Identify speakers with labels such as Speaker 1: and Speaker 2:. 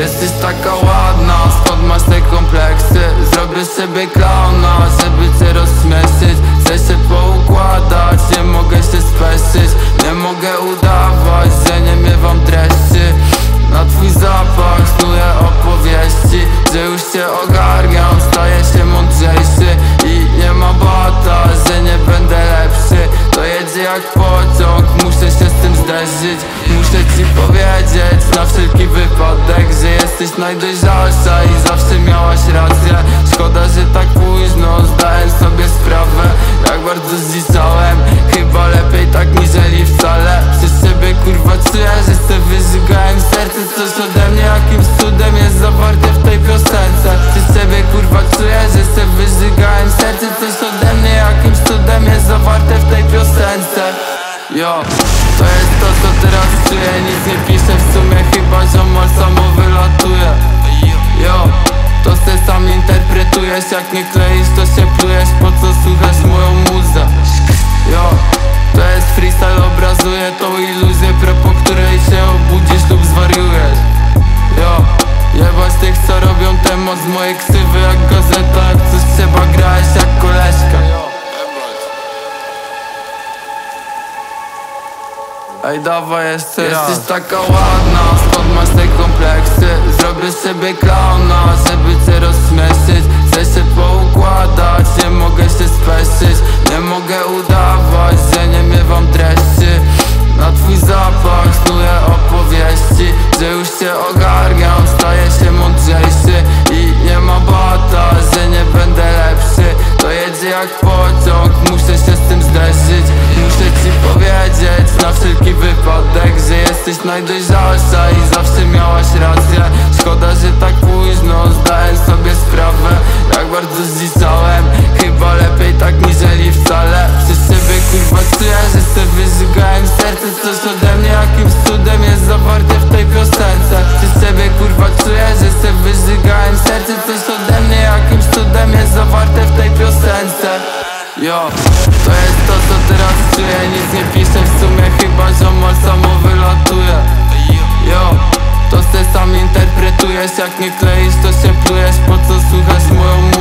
Speaker 1: Jesteś taka ładna, skąd masz te kompleksy. Zrobię sobie klauna, żeby cię rozśmieszyć. Chcę się poukładać, nie mogę się speszyć Nie mogę udawać, że nie miewam treści. Na twój zapach snuję opowieści Że już cię ogarnę. Jak pociąg, muszę się z tym zderzyć. Muszę ci powiedzieć na wszelki wypadek Że jesteś najdojrzalsza i zawsze miałaś rację. Szkoda, że tak późno zdałem sobie sprawę Jak bardzo zdziczałem Jo, to jest to co teraz czuję. Nic nie piszę w sumie chyba ziomal samo wylatuje. Jo, to se sam interpretujesz Jak nie kleisz to Ej, dawaj jeszcze raz Jesteś taka ładna, skąd masz te kompleksy? Zrobię sobie klauna, żeby cię rozśmieszyć Chcę się poukładać, jesteś najdojrzalsza i zawsze miałaś rację. Szkoda, że tak późno zdałem sobie sprawę. Jak bardzo zdziczałem Chyba lepiej tak niżeli wcale. Przez ciebie kurwa czuję, że se wyżygałem serce. Coś ode mnie jakimś cudem jest zawarte w tej piosence. Przez ciebie kurwa czuję, że se wyżygałem serce. Coś ode mnie jakimś cudem jest zawarte w tej piosence. Jo, to jest to co teraz czuję. Nic nie piszę Niech nie klei, to się pluje, spod zasłuchasz moją